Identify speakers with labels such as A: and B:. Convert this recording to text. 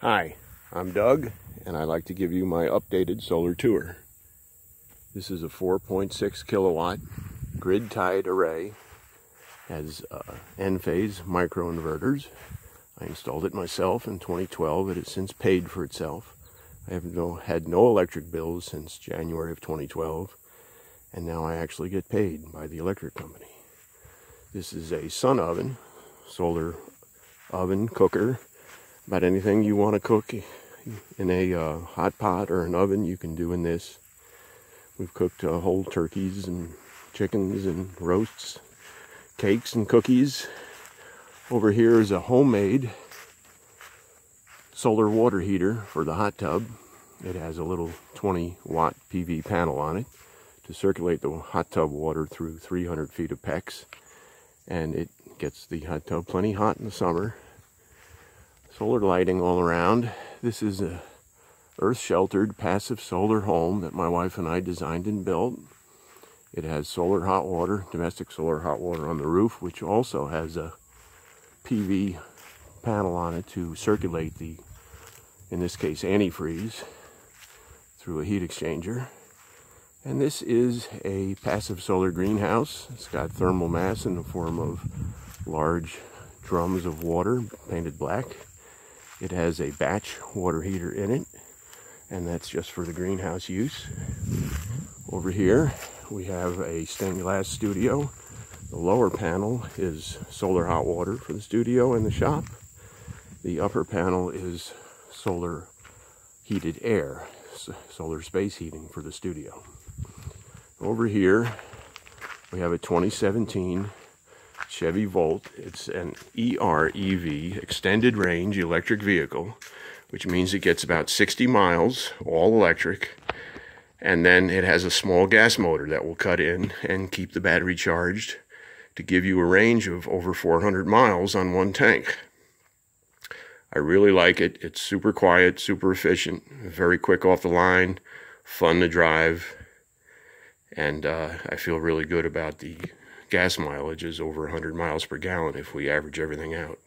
A: Hi, I'm Doug, and I'd like to give you my updated solar tour. This is a 4.6 kilowatt grid-tied array, has uh, Enphase microinverters. I installed it myself in 2012. It has since paid for itself. I have no, had no electric bills since January of 2012, and now I actually get paid by the electric company. This is a sun oven, solar oven cooker about anything you want to cook in a uh, hot pot or an oven you can do in this. We've cooked uh, whole turkeys and chickens and roasts cakes and cookies. Over here is a homemade solar water heater for the hot tub. It has a little 20 watt PV panel on it to circulate the hot tub water through 300 feet of PEX. And it gets the hot tub plenty hot in the summer solar lighting all around. This is a earth sheltered passive solar home that my wife and I designed and built. It has solar hot water, domestic solar hot water on the roof, which also has a PV panel on it to circulate the, in this case, antifreeze through a heat exchanger. And this is a passive solar greenhouse. It's got thermal mass in the form of large drums of water painted black. It has a batch water heater in it, and that's just for the greenhouse use. Over here, we have a stained glass studio. The lower panel is solar hot water for the studio and the shop. The upper panel is solar heated air, solar space heating for the studio. Over here, we have a 2017 Chevy Volt. It's an EREV, extended range electric vehicle, which means it gets about 60 miles, all electric. And then it has a small gas motor that will cut in and keep the battery charged to give you a range of over 400 miles on one tank. I really like it. It's super quiet, super efficient, very quick off the line, fun to drive, and uh, I feel really good about the gas mileage is over 100 miles per gallon if we average everything out.